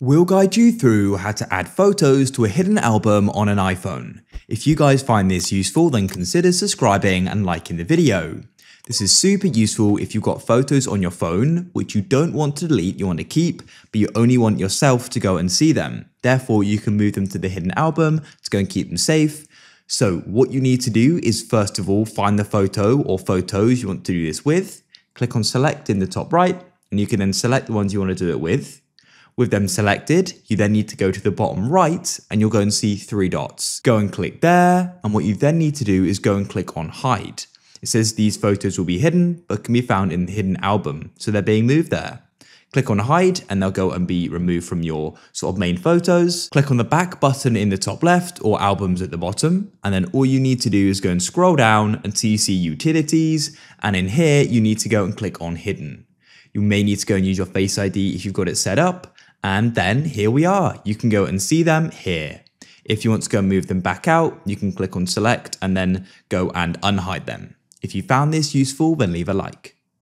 We'll guide you through how to add photos to a hidden album on an iPhone. If you guys find this useful, then consider subscribing and liking the video. This is super useful if you've got photos on your phone, which you don't want to delete, you want to keep, but you only want yourself to go and see them. Therefore, you can move them to the hidden album to go and keep them safe. So what you need to do is first of all, find the photo or photos you want to do this with, click on select in the top right, and you can then select the ones you want to do it with. With them selected, you then need to go to the bottom right and you'll go and see three dots. Go and click there, and what you then need to do is go and click on hide. It says these photos will be hidden, but can be found in the hidden album, so they're being moved there. Click on hide and they'll go and be removed from your sort of main photos. Click on the back button in the top left or albums at the bottom. And then all you need to do is go and scroll down until you see utilities. And in here, you need to go and click on hidden. You may need to go and use your Face ID if you've got it set up. And then here we are. You can go and see them here. If you want to go and move them back out, you can click on select and then go and unhide them. If you found this useful, then leave a like.